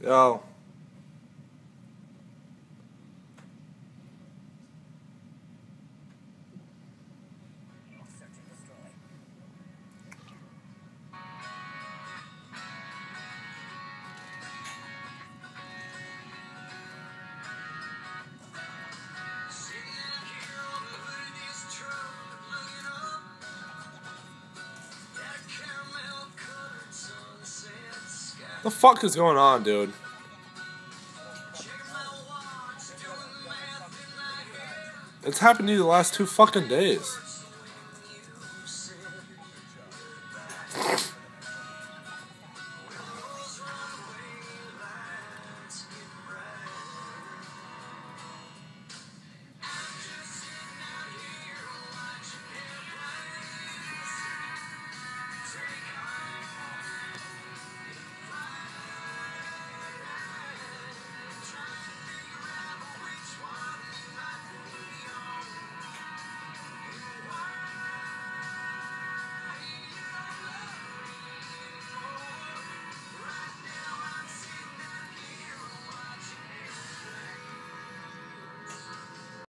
Yo. What the fuck is going on, dude? It's happened to you the last two fucking days.